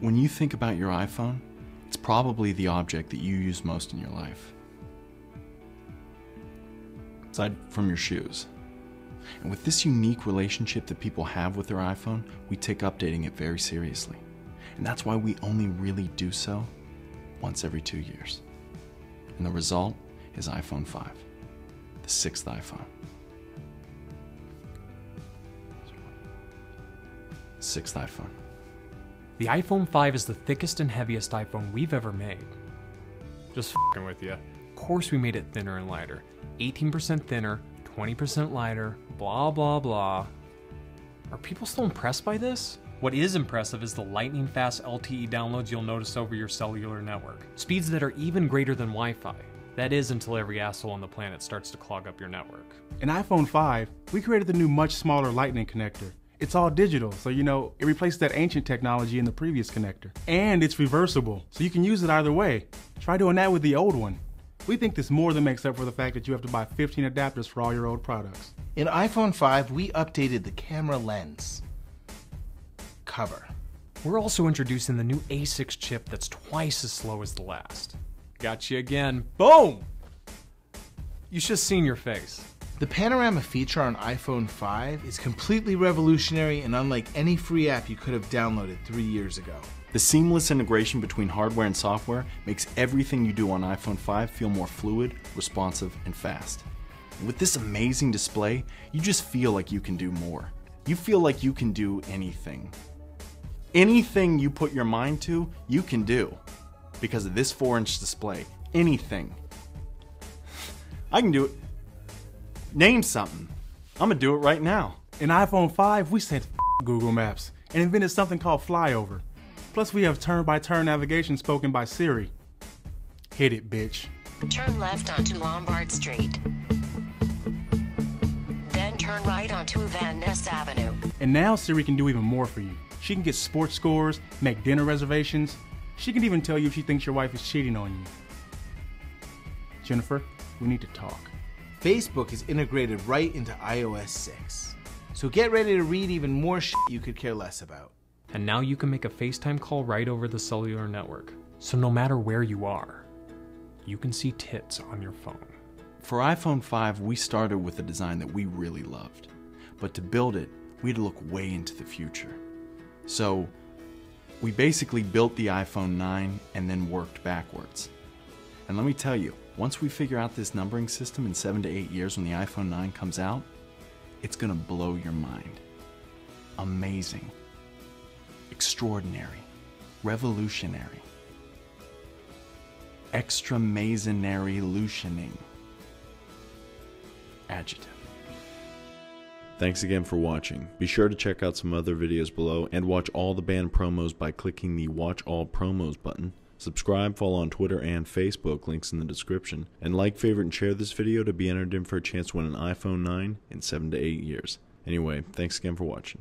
When you think about your iPhone, it's probably the object that you use most in your life. Aside from your shoes. And with this unique relationship that people have with their iPhone, we take updating it very seriously. And that's why we only really do so once every two years. And the result is iPhone 5, the sixth iPhone. Sixth iPhone. The iPhone 5 is the thickest and heaviest iPhone we've ever made. Just fing with you. Of course, we made it thinner and lighter. 18% thinner, 20% lighter, blah blah blah. Are people still impressed by this? What is impressive is the lightning fast LTE downloads you'll notice over your cellular network. Speeds that are even greater than Wi Fi. That is until every asshole on the planet starts to clog up your network. In iPhone 5, we created the new much smaller Lightning connector. It's all digital, so you know, it replaced that ancient technology in the previous connector. And it's reversible, so you can use it either way. Try doing that with the old one. We think this more than makes up for the fact that you have to buy 15 adapters for all your old products. In iPhone 5, we updated the camera lens cover. We're also introducing the new A6 chip that's twice as slow as the last. Got you again. Boom! You should have seen your face. The panorama feature on iPhone 5 is completely revolutionary and unlike any free app you could have downloaded three years ago. The seamless integration between hardware and software makes everything you do on iPhone 5 feel more fluid, responsive, and fast. With this amazing display, you just feel like you can do more. You feel like you can do anything. Anything you put your mind to, you can do because of this 4 inch display. Anything. I can do it. Name something. I'm gonna do it right now. In iPhone 5, we said Google Maps and invented something called Flyover. Plus, we have turn by turn navigation spoken by Siri. Hit it, bitch. Turn left onto Lombard Street. Then turn right onto Van Ness Avenue. And now Siri can do even more for you. She can get sports scores, make dinner reservations. She can even tell you if she thinks your wife is cheating on you. Jennifer, we need to talk. Facebook is integrated right into iOS 6. So get ready to read even more shit you could care less about. And now you can make a FaceTime call right over the cellular network. So no matter where you are, you can see tits on your phone. For iPhone 5, we started with a design that we really loved. But to build it, we had to look way into the future. So, we basically built the iPhone 9 and then worked backwards. And let me tell you, once we figure out this numbering system in 7 to 8 years when the iPhone 9 comes out, it's gonna blow your mind. Amazing. Extraordinary. Revolutionary. Extra masonary lutioning. Adjective. Thanks again for watching. Be sure to check out some other videos below and watch all the banned promos by clicking the Watch All Promos button. Subscribe, follow on Twitter and Facebook, links in the description. And like, favorite, and share this video to be entered in for a chance to win an iPhone 9 in 7 to 8 years. Anyway, thanks again for watching.